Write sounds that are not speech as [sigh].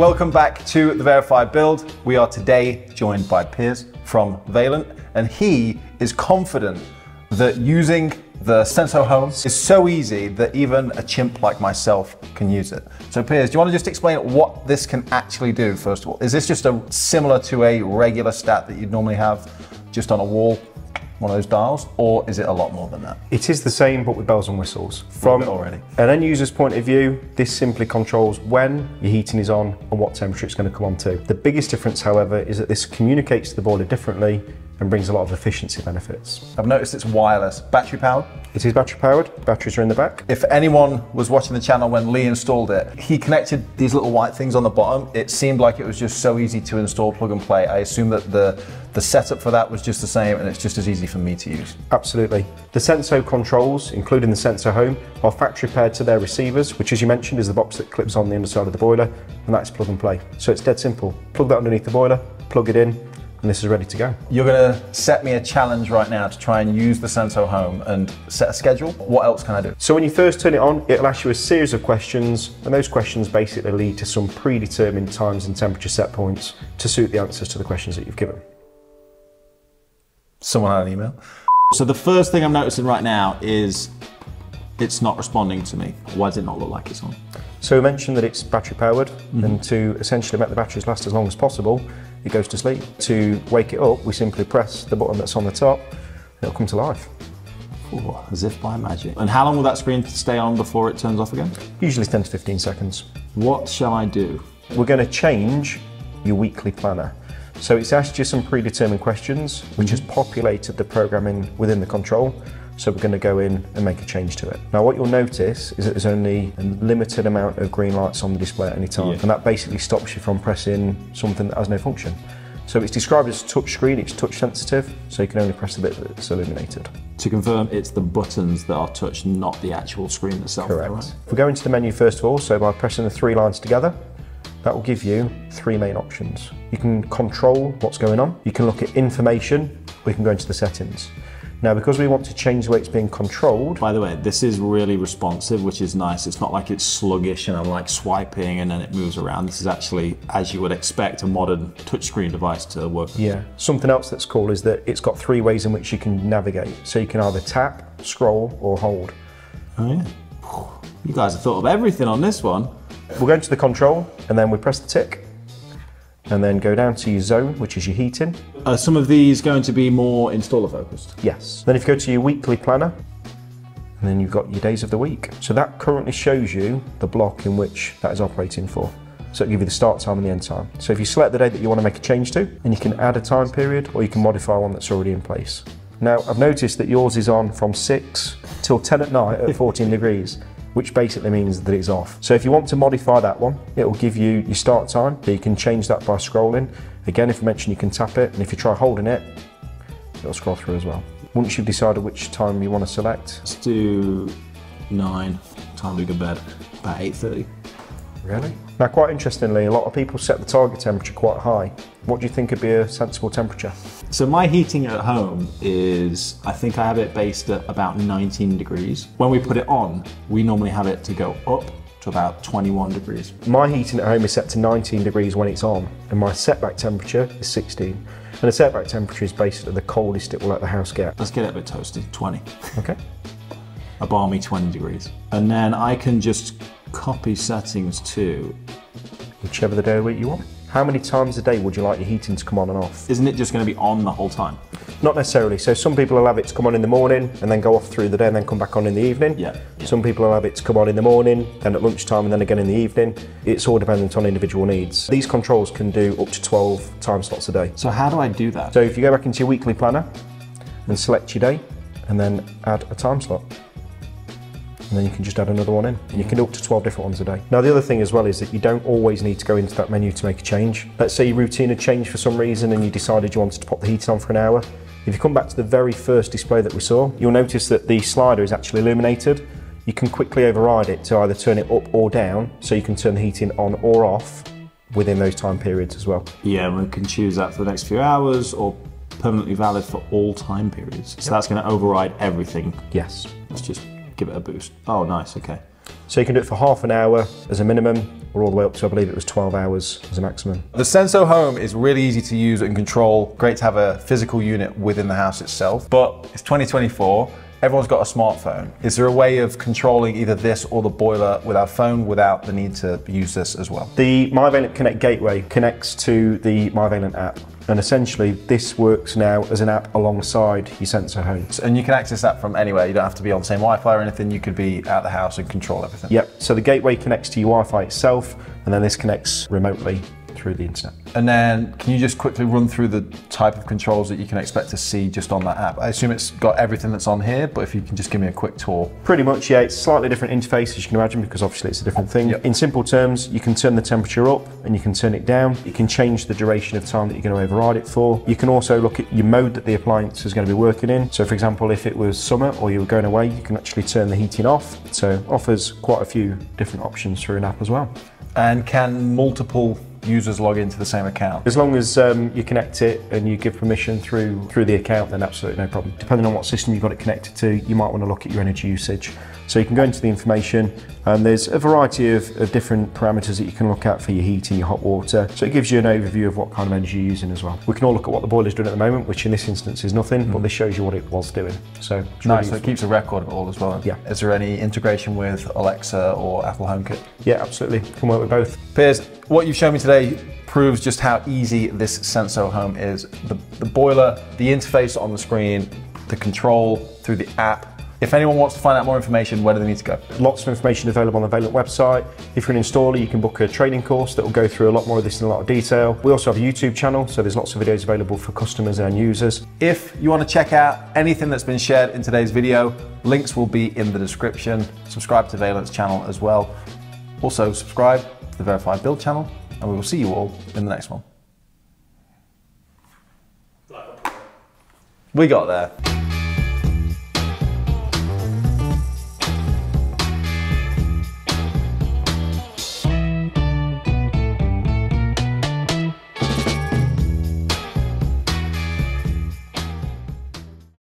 Welcome back to the Verified Build. We are today joined by Piers from Vaillant, and he is confident that using the Senso Home is so easy that even a chimp like myself can use it. So Piers, do you want to just explain what this can actually do, first of all? Is this just a similar to a regular stat that you'd normally have just on a wall, one of those dials, or is it a lot more than that? It is the same, but with bells and whistles. From already. an end user's point of view, this simply controls when your heating is on and what temperature it's going to come on to. The biggest difference, however, is that this communicates to the boiler differently and brings a lot of efficiency benefits. I've noticed it's wireless, battery powered. It is battery powered, batteries are in the back. If anyone was watching the channel when Lee installed it, he connected these little white things on the bottom. It seemed like it was just so easy to install, plug and play. I assume that the, the setup for that was just the same and it's just as easy for me to use. Absolutely. The Senso controls, including the Senso Home, are factory paired to their receivers, which as you mentioned is the box that clips on the underside of the boiler, and that's plug and play. So it's dead simple. Plug that underneath the boiler, plug it in, and this is ready to go. You're gonna set me a challenge right now to try and use the Senso Home and set a schedule. What else can I do? So when you first turn it on, it'll ask you a series of questions, and those questions basically lead to some predetermined times and temperature set points to suit the answers to the questions that you've given. Someone had an email. So the first thing I'm noticing right now is it's not responding to me. Why does it not look like it's on? So we mentioned that it's battery powered, mm-hmm. and to essentially make the batteries last as long as possible, it goes to sleep. To wake it up, we simply press the button that's on the top, and it'll come to life. Ooh, as if by magic. And how long will that screen stay on before it turns off again? Usually 10 to 15 seconds. What shall I do? We're going to change your weekly planner. So it's asked you some predetermined questions, which has populated the programming within the control. So we're going to go in and make a change to it. Now what you'll notice is that there's only a limited amount of green lights on the display at any time. Yeah. And that basically stops you from pressing something that has no function. So it's described as touch screen, it's touch sensitive, so you can only press the bit that's illuminated. To confirm, it's the buttons that are touched, not the actual screen itself. Correct. right? If we go into the menu first of all, so by pressing the three lines together, that will give you three main options. You can control what's going on, you can look at information, or you can go into the settings. Now, because we want to change the way it's being controlled, By the way, this is really responsive, which is nice. It's not like it's sluggish and I'm like swiping and then it moves around. This is actually, as you would expect, a modern touchscreen device to work. yeah. Something else that's cool is that it's got three ways in which you can navigate. So you can either tap, scroll, or hold. Oh yeah. You guys have thought of everything on this one. We'll go into the control, and then we press the tick, and then go down to your zone, which is your heating. Are some of these going to be more installer focused? Yes. Then if you go to your weekly planner, and then you've got your days of the week. So that currently shows you the block in which that is operating for. So it'll give you the start time and the end time. So if you select the day that you want to make a change to, and you can add a time period or you can modify one that's already in place. Now I've noticed that yours is on from 6 till 10 at night at 14 [laughs] degrees, which basically means that it's off. So if you want to modify that one, it will give you your start time. So you can change that by scrolling. Again, if I mention you can tap it, and if you try holding it, it'll scroll through as well. Once you've decided which time you want to select, Let's do nine. Time to go to bed. About 8.30. Really? Now, quite interestingly, a lot of people set the target temperature quite high. What do you think would be a sensible temperature? So my heating at home is, I think I have it based at about 19 degrees. When we put it on, we normally have it to go up to about 21 degrees. My heating at home is set to 19 degrees when it's on, and my setback temperature is 16. And the setback temperature is basically the coldest it will let the house get. Let's get it a bit toasty, 20. Okay? A balmy 20 degrees. And then I can just copy settings to, Whichever the day of the week you want. How many times a day would you like your heating to come on and off? isn't it just gonna be on the whole time? Not necessarily. So some people will have it to come on in the morning and then go off through the day and then come back on in the evening. Yeah. Some people will have it to come on in the morning, then at lunchtime and then again in the evening. It's all dependent on individual needs. These controls can do up to 12 time slots a day. So how do I do that? So if you go back into your weekly planner and select your day and then add a time slot. And then you can just add another one in. And you can do up to 12 different ones a day. Now the other thing as well is that you don't always need to go into that menu to make a change. Let's say your routine had changed for some reason and you decided you wanted to pop the heating on for an hour. If you come back to the very first display that we saw, you'll notice that the slider is actually illuminated. You can quickly override it to either turn it up or down, so you can turn the heating on or off within those time periods as well. Yeah, we can choose that for the next few hours or permanently valid for all time periods. So that's going to override everything. Yes. Let's just give it a boost. Oh, nice. Okay. So you can do it for half an hour as a minimum, or all the way up to, I believe it was 12 hours as a maximum. The Senso Home is really easy to use and control. Great to have a physical unit within the house itself. But it's 2024. Everyone's got a smartphone. Is there a way of controlling either this or the boiler with our phone without the need to use this as well? The MyVaillant Connect gateway connects to the MyVaillant app. And essentially, this works now as an app alongside your Senso Home. And you can access that from anywhere. You don't have to be on the same Wi-Fi or anything. You could be out the house and control everything. Yep. So the gateway connects to your Wi-Fi itself, and then this connects remotely through the internet. And then can you just quickly run through the type of controls that you can expect to see just on that app? I assume it's got everything that's on here, but if you can just give me a quick tour. Pretty much, yeah. It's slightly different interface as you can imagine because obviously it's a different thing. Yep. In simple terms, you can turn the temperature up and you can turn it down. You can change the duration of time that you're going to override it for. You can also look at your mode that the appliance is going to be working in. So for example, if it was summer or you were going away, you can actually turn the heating off. So offers quite a few different options through an app as well. And can multiple users log into the same account? As long as um, you connect it and you give permission through through the account, then absolutely no problem. Depending on what system you've got it connected to, you might want to look at your energy usage. So you can go into the information and there's a variety of, of different parameters that you can look at for your heating, and your hot water. So it gives you an overview of what kind of energy you're using as well. We can all look at what the boiler's doing at the moment, which in this instance is nothing, mm. but this shows you what it was doing. So nice, really so it keeps a record of it all as well. Yeah. Is there any integration with Alexa or Apple HomeKit? Yeah, absolutely. Can work with both. Piers, what you've shown me today proves just how easy this Senso Home is. The, the boiler, the interface on the screen, the control through the app, if anyone wants to find out more information, where do they need to go? Lots of information available on the Vaillant website. If you're an installer, you can book a training course that will go through a lot more of this in a lot of detail. We also have a YouTube channel, so there's lots of videos available for customers and users. If you want to check out anything that's been shared in today's video, links will be in the description. Subscribe to Vaillant's channel as well. Also, subscribe the Verified Build channel, and we will see you all in the next one. We got there.